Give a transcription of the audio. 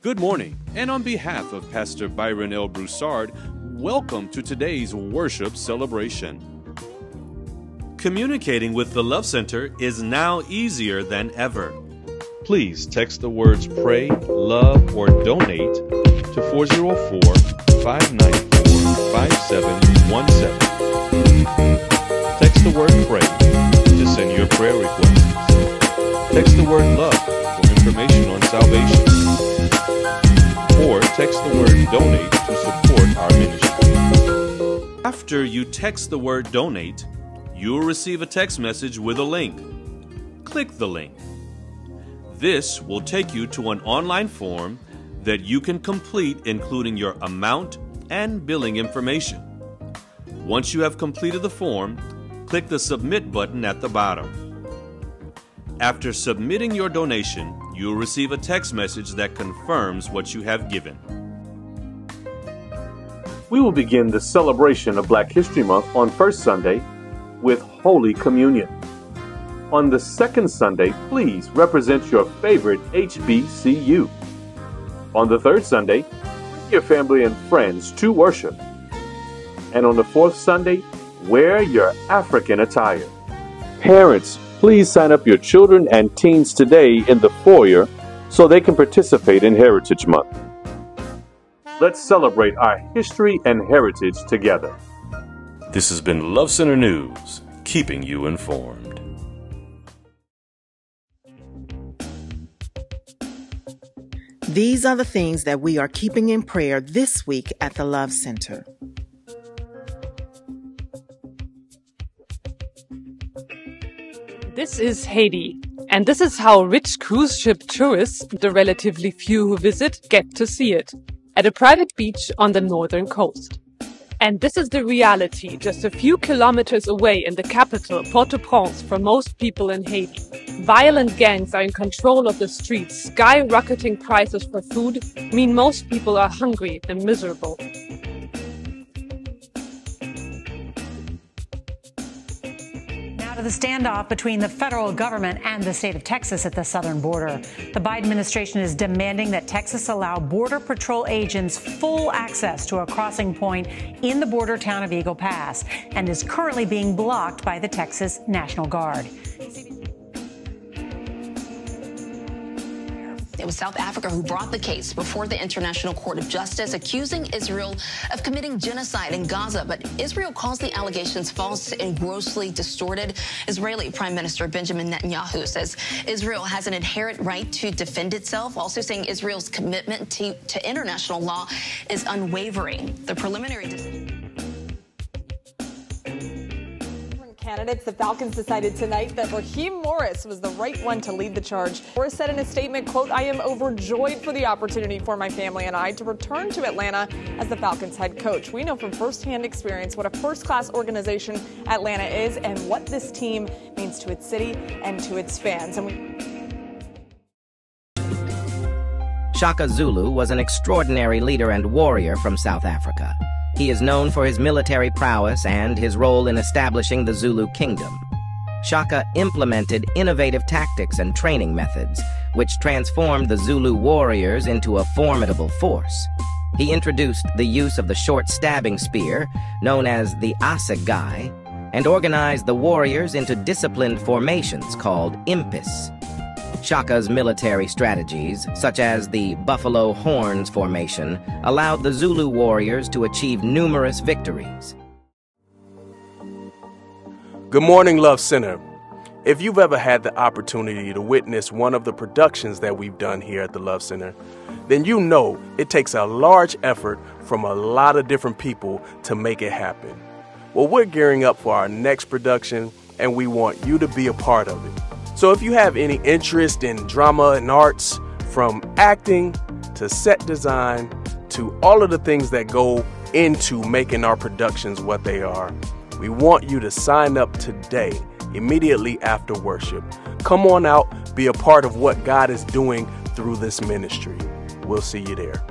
Good morning, and on behalf of Pastor Byron L. Broussard, welcome to today's worship celebration. Communicating with the Love Center is now easier than ever. Please text the words pray, love, or donate to 404 594 5717. Text the word pray to send your prayer requests. Text the word love for information on salvation. Or text the word donate to support our ministry. After you text the word donate, you'll receive a text message with a link. Click the link. This will take you to an online form that you can complete, including your amount and billing information. Once you have completed the form, click the Submit button at the bottom. After submitting your donation, you'll receive a text message that confirms what you have given. We will begin the celebration of Black History Month on first Sunday with Holy Communion. On the second Sunday, please represent your favorite HBCU. On the third Sunday, bring your family and friends to worship. And on the fourth Sunday, wear your African attire. Parents, please sign up your children and teens today in the foyer so they can participate in Heritage Month. Let's celebrate our history and heritage together. This has been Love Center News, keeping you informed. These are the things that we are keeping in prayer this week at the Love Center. This is Haiti, and this is how rich cruise ship tourists, the relatively few who visit, get to see it at a private beach on the northern coast. And this is the reality just a few kilometers away in the capital, Port-au-Prince, for most people in Haiti. Violent gangs are in control of the streets. Skyrocketing prices for food mean most people are hungry and miserable. The standoff between the federal government and the state of Texas at the southern border. The Biden administration is demanding that Texas allow Border Patrol agents full access to a crossing point in the border town of Eagle Pass and is currently being blocked by the Texas National Guard. It was South Africa who brought the case before the International Court of Justice, accusing Israel of committing genocide in Gaza. But Israel calls the allegations false and grossly distorted. Israeli Prime Minister Benjamin Netanyahu says Israel has an inherent right to defend itself, also saying Israel's commitment to, to international law is unwavering. The preliminary decision. The Falcons decided tonight that Raheem Morris was the right one to lead the charge. Morris said in a statement, quote, I am overjoyed for the opportunity for my family and I to return to Atlanta as the Falcons head coach. We know from firsthand experience what a first-class organization Atlanta is and what this team means to its city and to its fans. And we Shaka Zulu was an extraordinary leader and warrior from South Africa. He is known for his military prowess and his role in establishing the Zulu kingdom. Shaka implemented innovative tactics and training methods, which transformed the Zulu warriors into a formidable force. He introduced the use of the short stabbing spear, known as the assegai, and organized the warriors into disciplined formations called impis. Shaka's military strategies, such as the Buffalo Horns formation, allowed the Zulu warriors to achieve numerous victories. Good morning, Love Center. If you've ever had the opportunity to witness one of the productions that we've done here at the Love Center, then you know it takes a large effort from a lot of different people to make it happen. Well, we're gearing up for our next production, and we want you to be a part of it. So if you have any interest in drama and arts, from acting to set design to all of the things that go into making our productions what they are, we want you to sign up today, immediately after worship. Come on out, be a part of what God is doing through this ministry. We'll see you there.